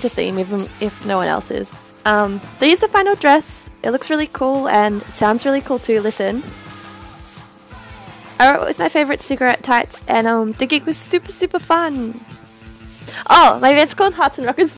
sticking to theme even if no one else is. Um, so here's the final dress. It looks really cool and it sounds really cool too. Listen. I wrote it with my favorite cigarette tights and um, the gig was super super fun. Oh, my event's called Hearts and Rockets